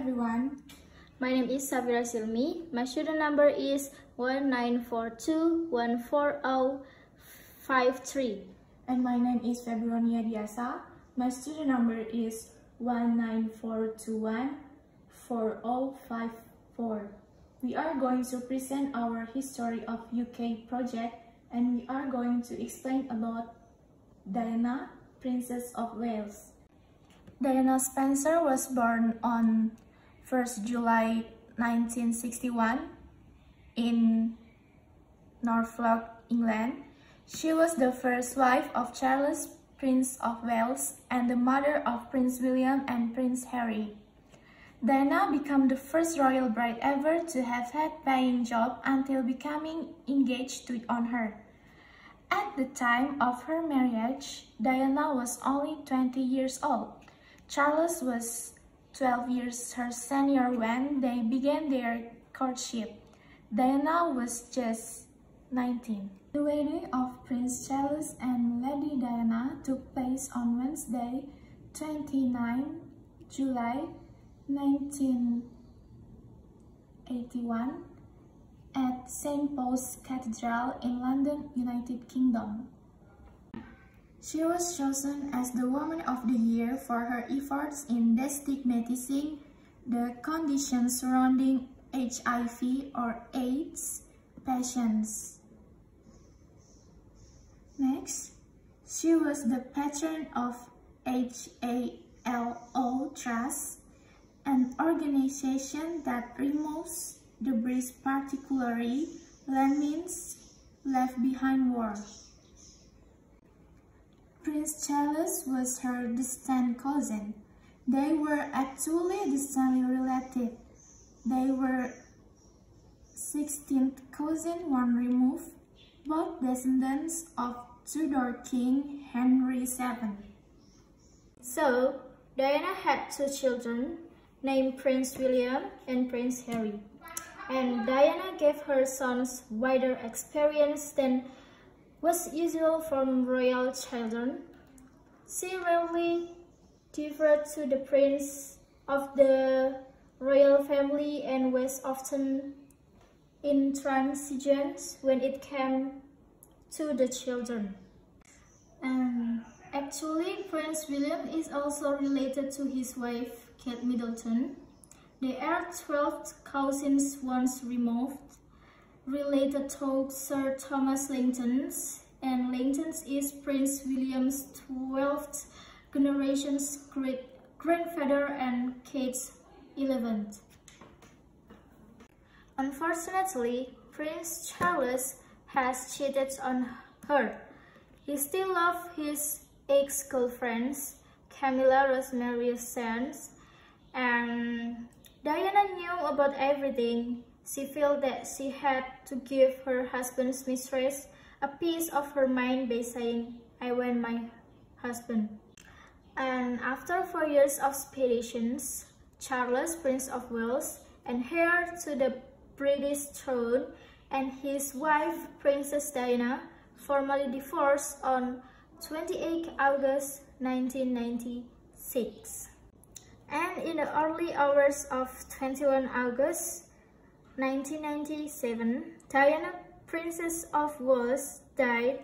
everyone. My name is Safira Silmi. My student number is 19421405 And my name is Febronia Diasa. My student number is 194214054. We are going to present our history of UK project and we are going to explain about Diana, Princess of Wales. Diana Spencer was born on 1st July 1961 in Norfolk, England. She was the first wife of Charles, Prince of Wales, and the mother of Prince William and Prince Harry. Diana became the first royal bride ever to have had paying job until becoming engaged to on her. At the time of her marriage, Diana was only 20 years old. Charles was 12 years her senior when they began their courtship. Diana was just 19. The wedding of Prince Charles and Lady Diana took place on Wednesday, 29 July 1981 at St. Paul's Cathedral in London, United Kingdom. She was chosen as the Woman of the Year for her efforts in destigmatizing the conditions surrounding HIV or AIDS patients. Next, she was the patron of HALO Trust an organization that removes debris particularly landmines left behind war. Prince Charles was her distant cousin. They were actually distantly related. They were 16th cousin one remove, both descendants of Tudor King Henry VII. So, Diana had two children, named Prince William and Prince Harry. And Diana gave her sons wider experience than was usual from royal children. She rarely differed to the prince of the royal family and was often intransigent when it came to the children. And actually, Prince William is also related to his wife, Kate Middleton. They are 12 cousins once removed, related to Sir Thomas Langtons, and Langtons is Prince William's 12th generation's great grandfather and Kate's 11th. Unfortunately, Prince Charles has cheated on her. He still loves his ex-girlfriends, Camilla Rosemary Sands and Diana knew about everything. She felt that she had to give her husband's mistress a piece of her mind by saying, I want my husband. And after four years of expeditions, Charles, Prince of Wales, and heir to the British throne, and his wife, Princess Diana, formally divorced on 28 August 1996 and in the early hours of 21 August 1997, Diana, Princess of Wales, died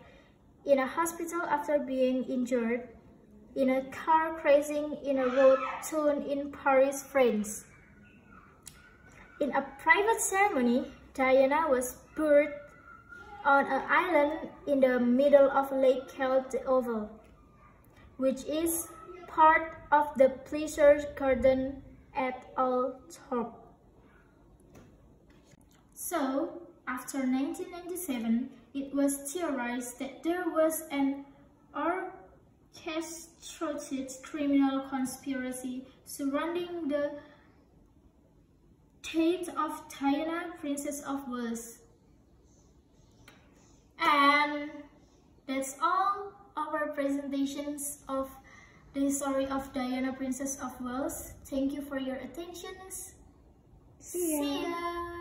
in a hospital after being injured in a car crashing in a road town in Paris, France. In a private ceremony, Diana was buried on an island in the middle of Lake called the Oval, which is part of the pleasure garden at Old Althorp. So, after 1997, it was theorized that there was an orchestrated criminal conspiracy surrounding the death of Diana, Princess of Wales. And that's all our presentations of the story of Diana, Princess of Wales. Thank you for your attention. See ya. See ya.